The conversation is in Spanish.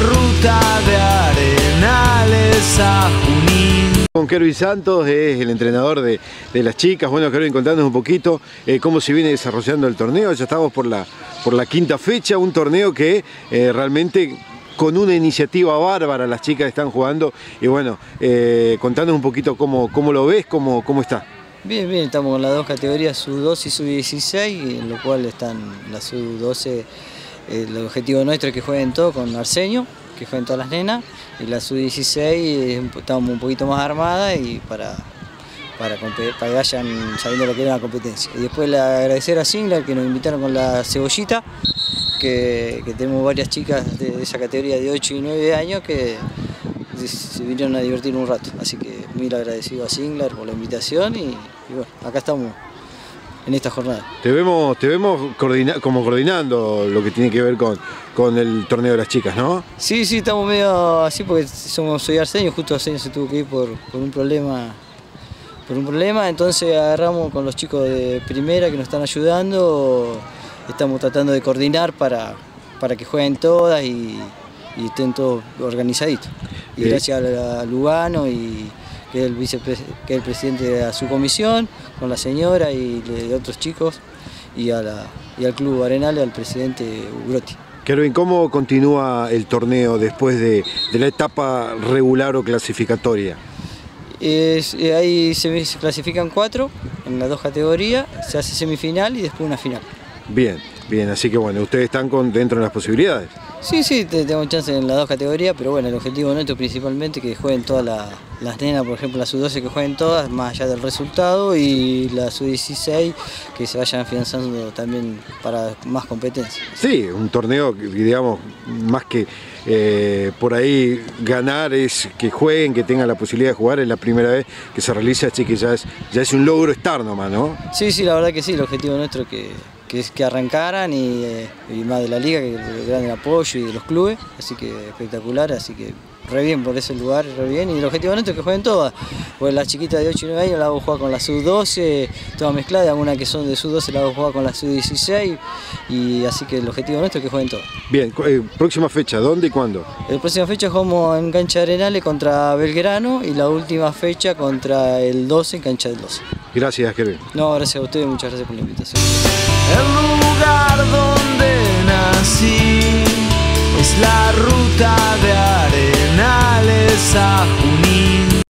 ruta de Arenales a Junín. Con Kervin Santos es el entrenador de, de, las chicas. Bueno, Kervin, contanos un poquito eh, cómo se viene desarrollando el torneo. Ya estamos por la, por la quinta fecha, un torneo que eh, realmente con una iniciativa bárbara las chicas están jugando. Y bueno, eh, contanos un poquito cómo, cómo lo ves, cómo, cómo está. Bien, bien, estamos con las dos categorías, sub-2 y sub-16, en lo cual están las sub-12 el objetivo nuestro es que jueguen todo con Arsenio, que jueguen todas las nenas, y la sub-16 estamos un poquito más armada y para, para, que vayan sabiendo lo que era la competencia. Y después le agradecer a Singler que nos invitaron con la cebollita, que, tenemos varias chicas de, esa categoría de 8 y 9 años que se vinieron a divertir un rato. Así que muy agradecido a Singler por la invitación y bueno, acá estamos en esta jornada. Te vemos, te vemos como coordinando lo que tiene que ver con, con el torneo de las chicas, ¿no? Sí, sí, estamos medio así porque somos, soy Arsenio, justo Arsenio se tuvo que ir por, un problema por un problema, entonces agarramos con los chicos de primera que nos están ayudando, estamos tratando de coordinar para, para que jueguen todas y, estén todos organizaditos. Y eh, gracias a Lugano y que es el, que el presidente de su comisión, con la señora y de otros chicos, y, a la, y al Club Arenal, al presidente Ugrotti. Kervin, ¿cómo continúa el torneo después de, la etapa regular o clasificatoria? Eh, ahí se, se clasifican cuatro en las dos categorías, se hace semifinal y después una final. Bien, bien, así que bueno, ustedes están con, dentro de las posibilidades. Sí, sí, tengo chance en las dos categorías, pero bueno, el objetivo nuestro principalmente es que jueguen todas las nenas, por ejemplo la sub-12 que jueguen todas, más allá del resultado, y la sub-16 que se vayan afianzando también para más competencia. Sí, un torneo, digamos, más que eh, por ahí ganar es que jueguen, que tengan la posibilidad de jugar, es la primera vez que se realiza, así que ya es, ya es un logro estar nomás, ¿no? Sí, sí, la verdad que sí, el objetivo nuestro es que que, que arrancaran eh, y, más de la liga, que el gran apoyo y de los clubes, así que espectacular, así que re bien por ese lugar, re bien, y el objetivo nuestro es que jueguen todas, pues las chiquitas de 8 y 9 años la hago jugar con la sub-12, toda mezclada, algunas que son de sub-12 la hago jugar con la sub-16, y así que el objetivo nuestro es que jueguen todas. Bien, eh, próxima fecha, ¿dónde y cuándo? La próxima fecha jugamos en cancha de Arenales contra Belgrano y la última fecha contra el 12 en cancha del 12. Gracias, Kevin. No, gracias a ustedes, muchas gracias por la invitación. El lugar donde nací es la ruta de